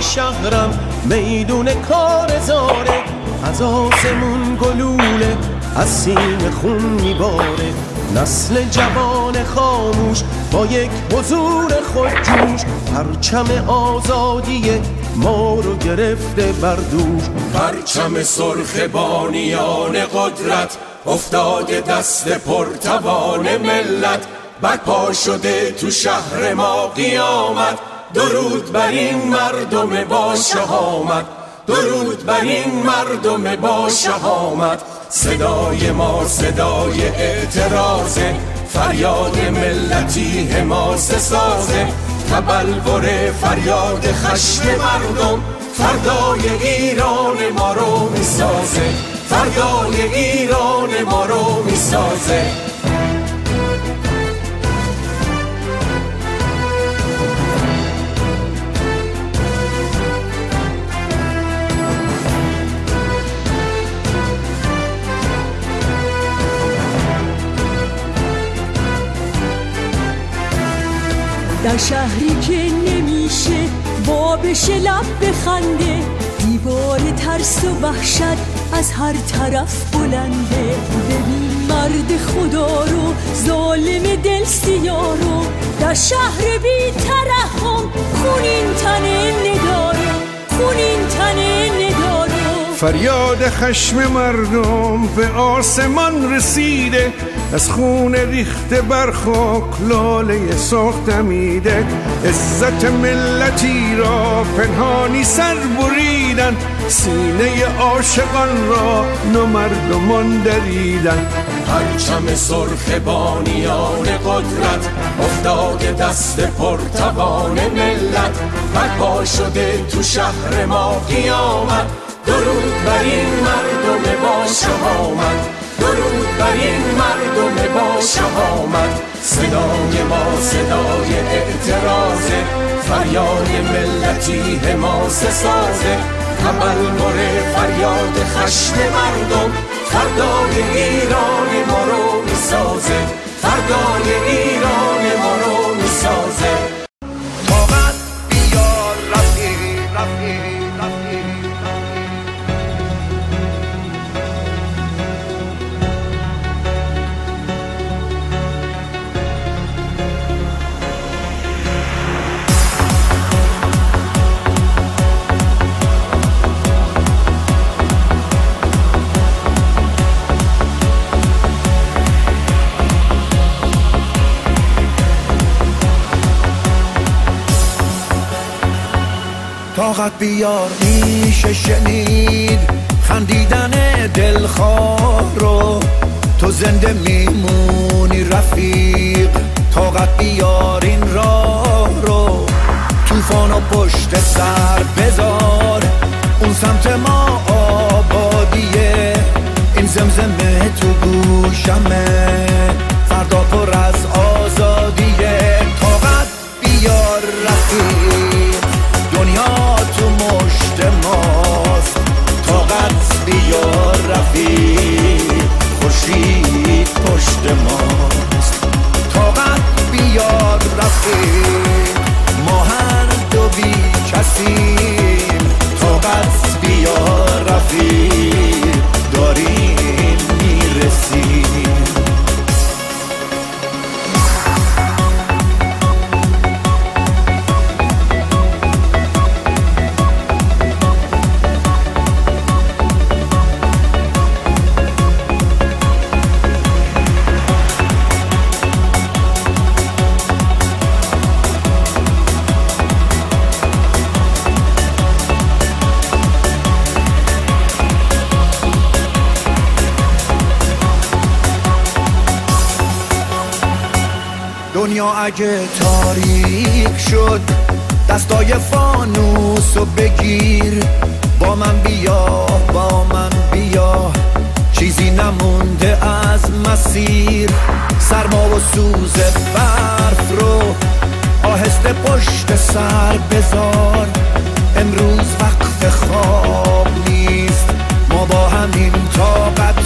شهرم میدون کار زاره. از آسمون گلوله از سیم خون میباره. نسل جوان خاموش با یک حضور خودجوش. پرچم آزادی ما رو گرفته بر دوش. پرچم سرخ بانیان قدرت افتاده دست پرتوان ملت. برپا شده تو شهر ما قیامت درود بر این مردم با شهامت. درود بر این مردم با شهامت. صدای ما صدای اعتراضه. فریاد ملتی حماسه سازه. تبلور فریاد خشم مردم. فردای ایران ما رو می‌سازه. فردای ایران ما رو می‌سازه. در شهری که نمیشه با بشه لب بخنده. دیوار ترس و وحشت از هر طرف بلنده. ببین مرد خدا رو ظالم دل سیا رو. در شهر بی ترحم فریاد خشم مردم به آسمان رسیده از خون ریخته بر خاک لاله سرخ دمیده. عزت ملتی را پنهانی سر بریدن سینه عاشقان را مردمان دریدن. پرچم سرخ بانیان قدرت افتاده دست پرتوان ملت. برپا شده تو شهر ما قیامت درود بر این مردم با شهامت. درود بر این مردم با شهامت. صدای ما صدای اعتراضه. فریاد ملتی حماسه سازه. تبلور فریاد خشم مردم. فردای ایران ما رو می‌سازه. فردای ایران ما رو می‌سازه. طاقت بیار. میشه شنید خندیدن دلخواه رو. تو زنده میمونی رفیق. طاقت بیار این راه رو. توفان و پشت سر بذار. اون سمت ما آبادیه. این زمزمه تو گوشمه. خورشید پشت ماست. طاقت بیار رفیق. اگه تاریک شد دستای فانوس و بگیر. با من بیا با من بیا. چیزی نمونده از مسیر. سرما و سوز برف رو آهسته پشت سر بذار. امروز وقت خواب نیست. ما با همین طاقت